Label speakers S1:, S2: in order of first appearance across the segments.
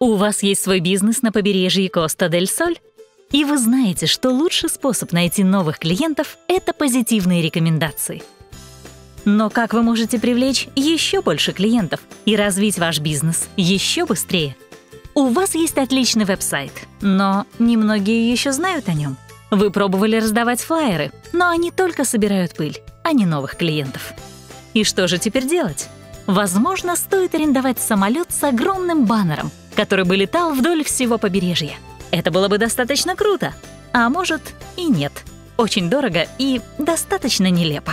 S1: У вас есть свой бизнес на побережье Коста-дель-Соль? И вы знаете, что лучший способ найти новых клиентов — это позитивные рекомендации. Но как вы можете привлечь еще больше клиентов и развить ваш бизнес еще быстрее? У вас есть отличный веб-сайт, но немногие еще знают о нем. Вы пробовали раздавать флаеры, но они только собирают пыль, а не новых клиентов. И что же теперь делать? Возможно, стоит арендовать самолет с огромным баннером, который бы летал вдоль всего побережья. Это было бы достаточно круто, а может и нет. Очень дорого и достаточно нелепо.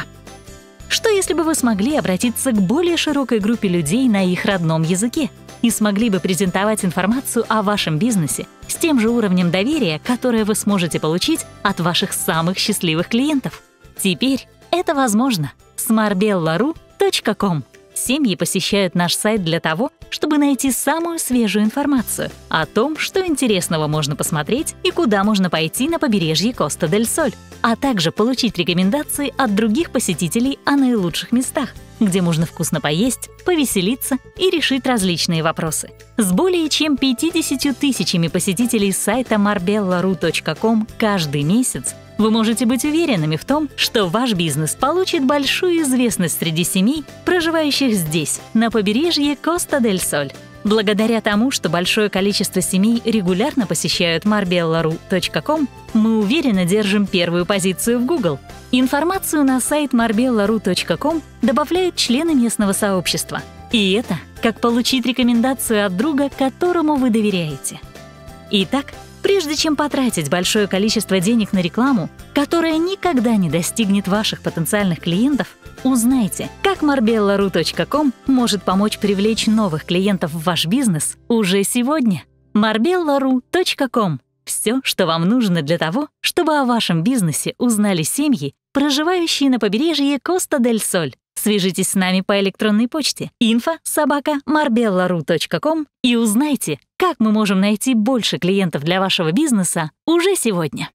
S1: Что если бы вы смогли обратиться к более широкой группе людей на их родном языке и смогли бы презентовать информацию о вашем бизнесе с тем же уровнем доверия, которое вы сможете получить от ваших самых счастливых клиентов? Теперь это возможно с marbellaru.com. Семьи посещают наш сайт для того, чтобы найти самую свежую информацию о том, что интересного можно посмотреть и куда можно пойти на побережье Коста-дель-Соль, а также получить рекомендации от других посетителей о наилучших местах, где можно вкусно поесть, повеселиться и решить различные вопросы. С более чем 50 тысячами посетителей сайта marbellaru.com каждый месяц вы можете быть уверенными в том, что ваш бизнес получит большую известность среди семей, проживающих здесь, на побережье Коста-дель-Соль. Благодаря тому, что большое количество семей регулярно посещают marbellaru.com, мы уверенно держим первую позицию в Google. Информацию на сайт marbellaru.com добавляют члены местного сообщества. И это как получить рекомендацию от друга, которому вы доверяете. Итак, Прежде чем потратить большое количество денег на рекламу, которая никогда не достигнет ваших потенциальных клиентов, узнайте, как marbellaru.com может помочь привлечь новых клиентов в ваш бизнес уже сегодня. marbellaru.com — все, что вам нужно для того, чтобы о вашем бизнесе узнали семьи, проживающие на побережье Коста-дель-Соль. Свяжитесь с нами по электронной почте info собака marbellaru.com и узнайте, как мы можем найти больше клиентов для вашего бизнеса уже сегодня.